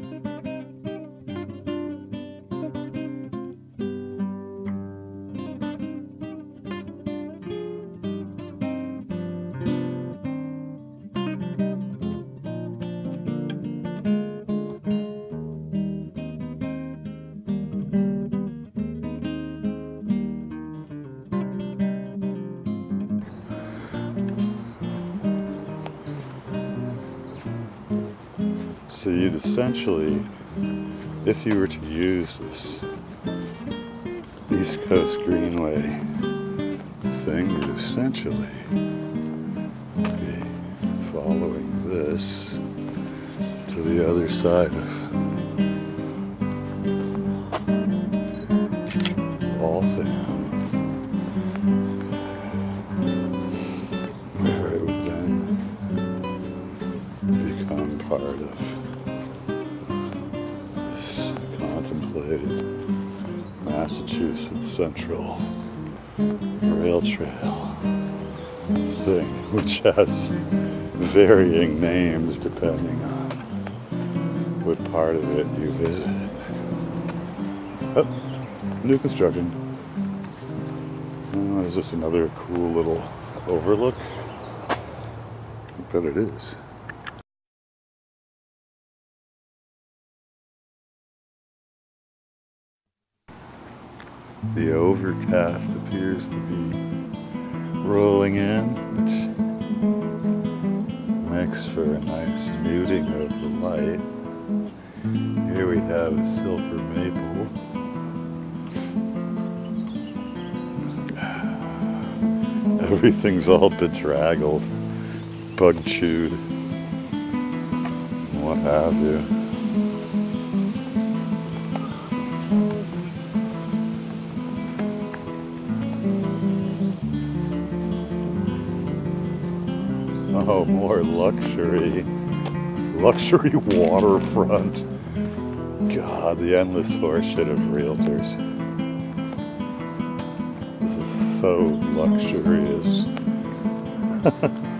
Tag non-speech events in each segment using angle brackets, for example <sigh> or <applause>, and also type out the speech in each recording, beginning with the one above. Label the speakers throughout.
Speaker 1: So you'd essentially, if you were to use this East Coast Greenway thing, you'd essentially be following this to the other side of Waltham. Where it would then become part of Massachusetts Central Rail Trail thing, which has varying names depending on what part of it you visit. Oh, new construction. Oh, is this another cool little overlook? I bet it is. The overcast appears to be rolling in, which makes for a nice muting of the light. Here we have a silver maple. <sighs> Everything's all bedraggled, bug chewed, what have you. More luxury. Luxury waterfront. God, the endless horseshit of realtors. This is so luxurious. <laughs>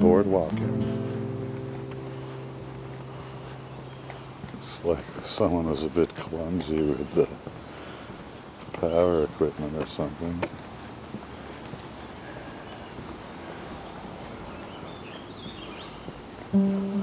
Speaker 1: Walking. It's like someone was a bit clumsy with the power equipment or something. Playground.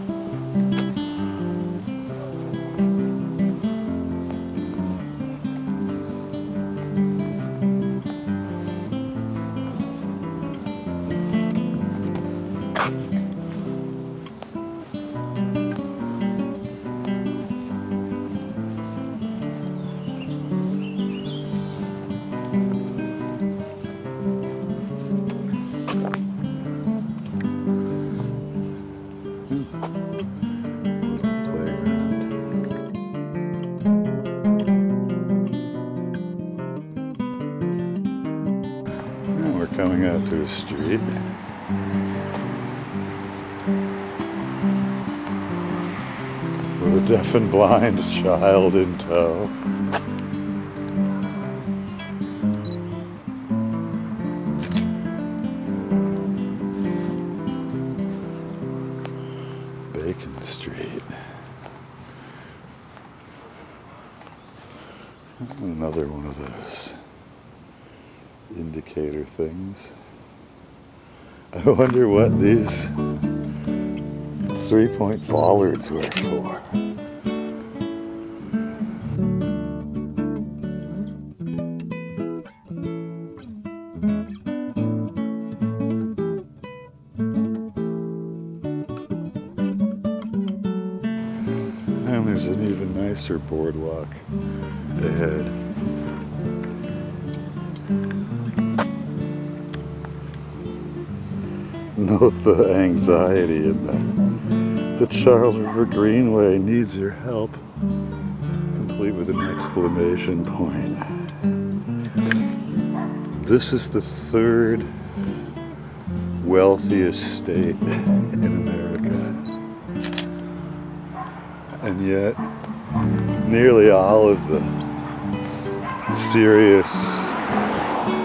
Speaker 1: A deaf and blind child in tow. Bacon Street. Another one of those indicator things. I wonder what these three-point bollards were for. And there's an even nicer boardwalk ahead. <laughs> Note the anxiety in that. The Charles River Greenway needs your help, complete with an exclamation point. This is the third wealthiest state in America. And yet, nearly all of the serious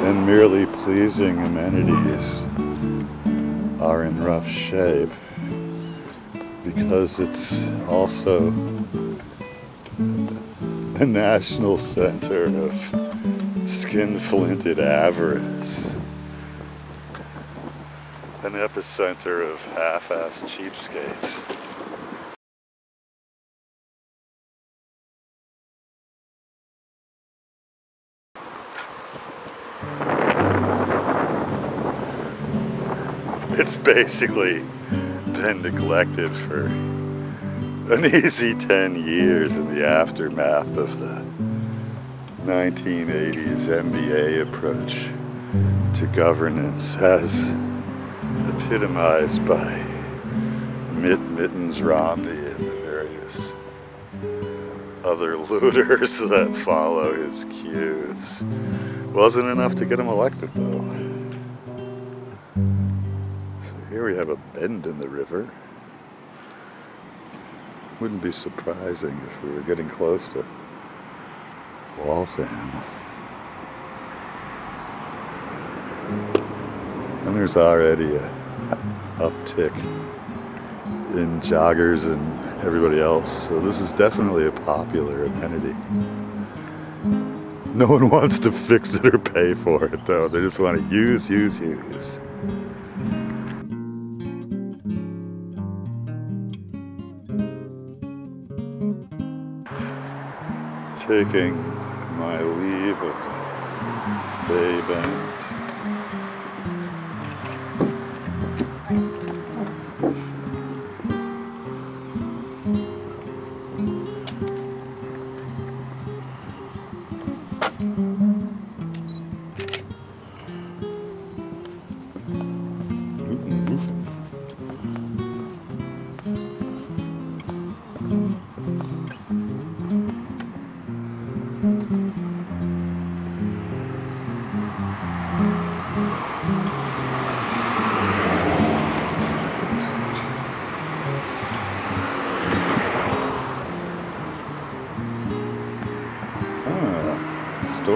Speaker 1: and merely pleasing amenities are in rough shape because it's also a national center of skin-flinted avarice, an epicenter of half-assed cheapskates. It's basically been neglected for an <laughs> easy 10 years in the aftermath of the 1980s MBA approach to governance as epitomized by Mitt Mittens Romney and the various uh, other <laughs> looters that follow his cues. Wasn't enough to get him elected though. We have a bend in the river. Wouldn't be surprising if we were getting close to Waltham. And there's already a uptick in joggers and everybody else. So this is definitely a popular amenity. No one <laughs> wants to fix it or pay for it though. They just want to use, use, use. Taking my leave of Bay Bend.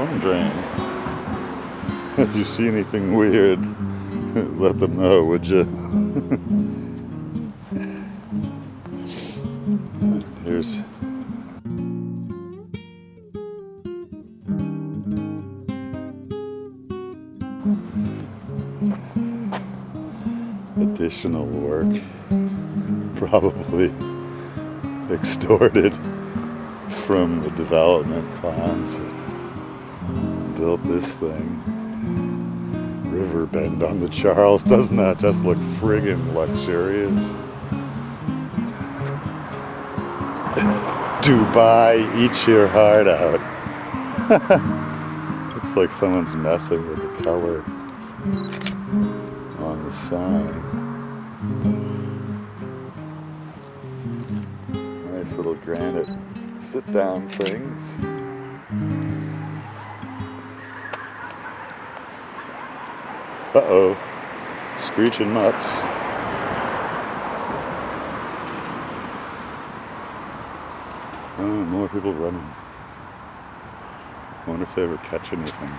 Speaker 1: Storm drain. <laughs> If you see anything weird, <laughs> let them know, would you? <laughs> Here's additional work, probably extorted from the development that built this thing. River bend on the Charles. Doesn't that just look friggin' luxurious? Dubai, eat your heart out. <laughs> Looks like someone's messing with the color on the sign. Nice little granite sit down things. Uh oh, screeching mutts. Oh, more people running. Wonder if they ever catch anything.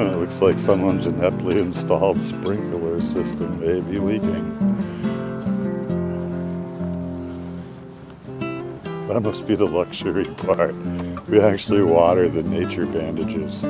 Speaker 1: Looks like someone's ineptly installed sprinkler system may be leaking. That must be the luxury <laughs> part. We actually water the nature bandages.